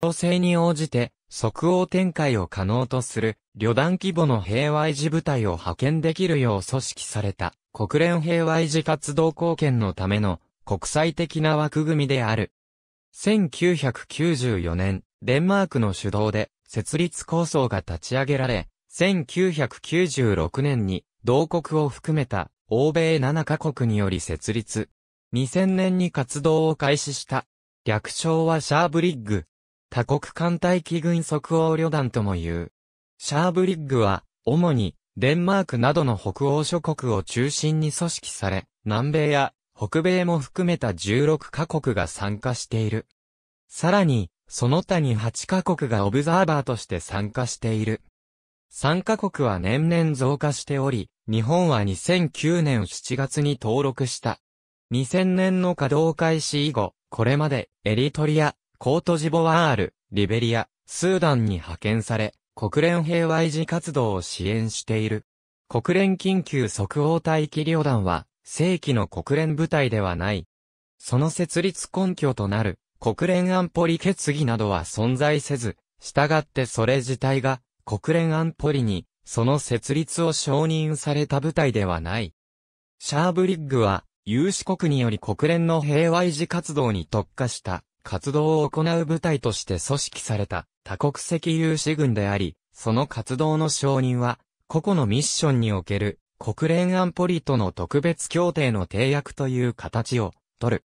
要請に応じて、即応展開を可能とする、旅団規模の平和維持部隊を派遣できるよう組織された、国連平和維持活動貢献のための、国際的な枠組みである。1994年、デンマークの主導で、設立構想が立ち上げられ、1996年に、同国を含めた、欧米7カ国により設立。2000年に活動を開始した。略称はシャーブリッグ。多国艦隊機軍即応旅団とも言う。シャーブリッグは、主に、デンマークなどの北欧諸国を中心に組織され、南米や北米も含めた16カ国が参加している。さらに、その他に8カ国がオブザーバーとして参加している。参加国は年々増加しており、日本は2009年7月に登録した。2000年の稼働開始以後、これまでエリトリア、コートジボワール、リベリア、スーダンに派遣され、国連平和維持活動を支援している。国連緊急即応待機旅団は、正規の国連部隊ではない。その設立根拠となる、国連安保理決議などは存在せず、従ってそれ自体が、国連安保理に、その設立を承認された部隊ではない。シャーブリッグは、有志国により国連の平和維持活動に特化した活動を行う部隊として組織された多国籍有志軍であり、その活動の承認は、個々のミッションにおける国連安保理との特別協定の締約という形を取る。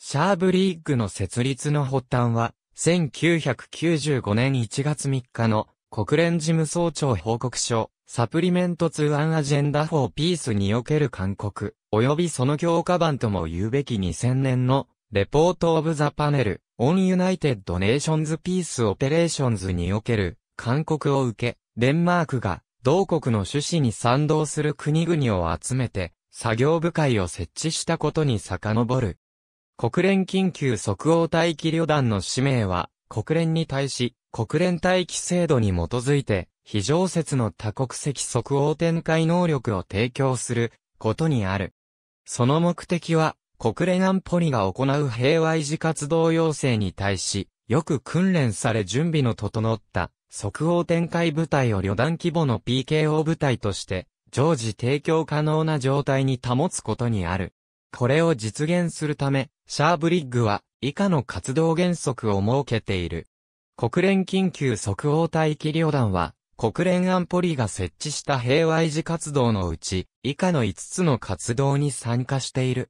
シャーブリーグの設立の発端は、1995年1月3日の国連事務総長報告書、 Supplement to an Agenda for Peace における勧告、及びその強化版とも言うべき2000年の Report of the Panel on United Nations Peace Operations における勧告を受け、デンマークが同国の趣旨に賛同する国々を集めて、作業部会を設置したことに遡る。国連緊急即応待機旅団の使命は、国連に対し、国連待機制度に基づいて、非常説の多国籍即応展開能力を提供することにある。その目的は、国連安保理が行う平和維持活動要請に対し、よく訓練され準備の整った即応展開部隊を旅団規模の PKO 部隊として、常時提供可能な状態に保つことにある。これを実現するため、シャーブリッグは以下の活動原則を設けている。国連緊急即応待機旅団は、国連安保理が設置した平和維持活動のうち、以下の5つの活動に参加している。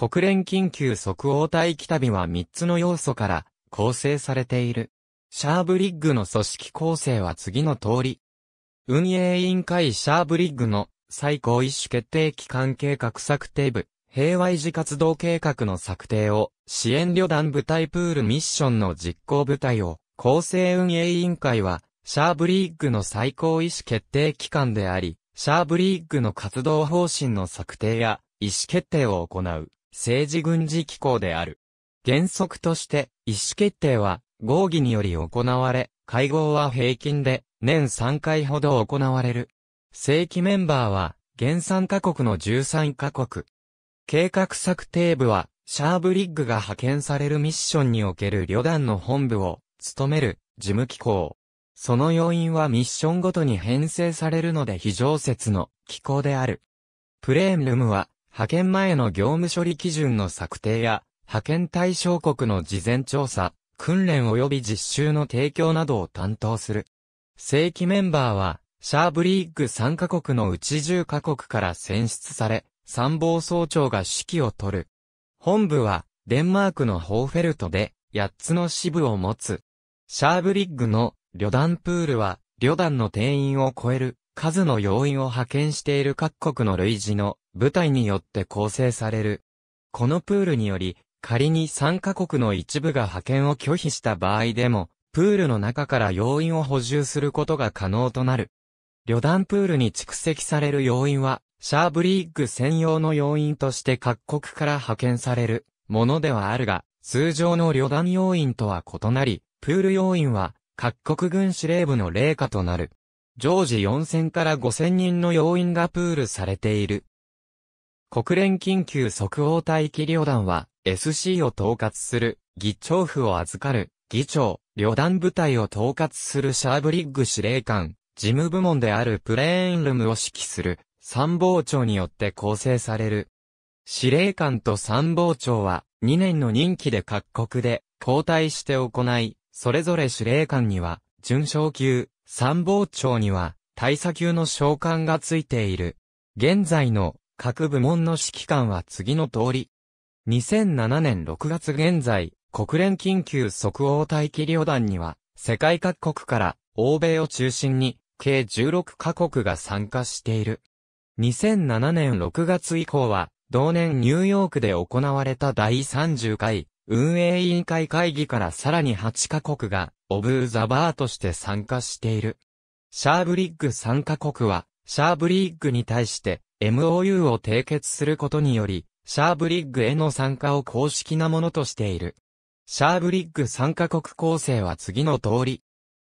国連緊急即応待機旅は3つの要素から構成されている。シャーブリッグの組織構成は次の通り。運営委員会シャーブリッグの最高意思決定機関計画策定部、平和維持活動計画の策定を、支援旅団部隊プールミッションの実行部隊を、構成運営委員会は、シャーブリッグの最高意思決定機関であり、シャーブリッグの活動方針の策定や意思決定を行う。政治軍事機構である。原則として、意思決定は合議により行われ、会合は平均で年3回ほど行われる。正規メンバーは、現参加国の13カ国。計画策定部は、シャーブリッグが派遣されるミッションにおける旅団の本部を務める事務機構。その要因はミッションごとに編成されるので非常説の機構である。プレーンルムは派遣前の業務処理基準の策定や、派遣対象国の事前調査、訓練及び実習の提供などを担当する。正規メンバーは、シャーブリーグ3カ国のうち10カ国から選出され、参謀総長が指揮を取る。本部は、デンマークのホーフェルトで、8つの支部を持つ。シャーブリッグの旅団プールは、旅団の定員を超える数の要員を派遣している各国の類似の部隊によって構成される。このプールにより、仮に参加国の一部が派遣を拒否した場合でも、プールの中から要員を補充することが可能となる。旅団プールに蓄積される要員は、シャーブリーグ専用の要員として各国から派遣されるものではあるが、通常の旅団要員とは異なり、プール要員は各国軍司令部の霊下となる。常時4000から5000人の要員がプールされている。国連緊急即応待機旅団は SC を統括する議長府を預かる議長、旅団部隊を統括するシャーブリッグ司令官、事務部門であるプレーンルムを指揮する参謀長によって構成される。司令官と参謀長は2年の任期で各国で交代して行い、それぞれ司令官には準将級、参謀長には大佐級の召喚がついている。現在の各部門の指揮官は次の通り。2007年6月現在、国連緊急即応待機旅団には、世界各国から欧米を中心に、計16カ国が参加している。2007年6月以降は、同年ニューヨークで行われた第30回運営委員会会議からさらに8カ国がオブーザバーとして参加している。シャーブリッグ参加国はシャーブリッグに対して MOU を締結することにより、シャーブリッグへの参加を公式なものとしている。シャーブリッグ参加国構成は次の通り。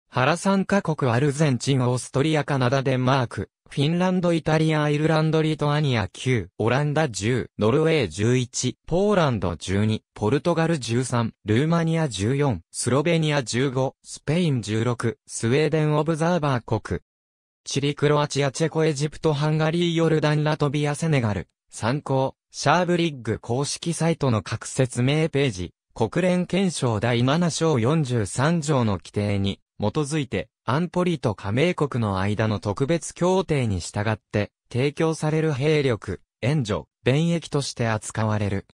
原参加国アルゼンチン、オーストリア、カナダ、デンマーク、フィンランド、イタリア、アイルランド、リトアニア9、オランダ10、ノルウェー11、ポーランド12、ポルトガル13、ルーマニア14、スロベニア15、スペイン16、スウェーデンオブザーバー国。チリ、クロアチア、チェコ、エジプト、ハンガリー、ヨルダン、ラトビア、セネガル。参考、シャーブリッグ公式サイトの各説明ページ、国連憲章第7章43条の規定に基づいて、安保理と加盟国の間の特別協定に従って、提供される兵力、援助、便益として扱われる。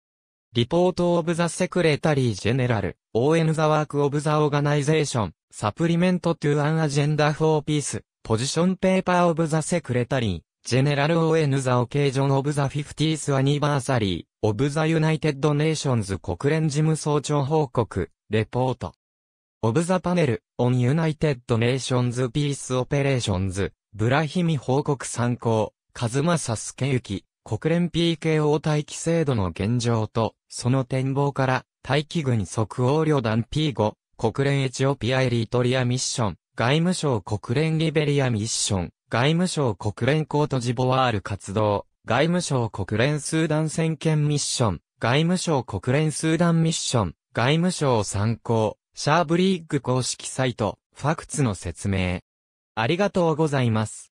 Report of the Secretary General、on the Work of the Organization、Supplement to An Agenda for Peace、Position Paper of the Secretary、General on the Occasion of the 50th Anniversary、of the United Nations 国連事務総長報告、 Report。of the Panel、on United Nations Peace Operations、ブラヒミ報告参考、カズマサスケユキ、国連 PKO 待機制度の現状と、その展望から、待機軍即応旅団 P5、国連エチオピアエリトリアミッション、外務省国連リベリアミッション、外務省国連コートジボワール活動、外務省国連スーダン宣言ミッション、外務省国連スーダンミッション、外務省参考、シャーブリッグ公式サイト、 Facts の説明。ありがとうございます。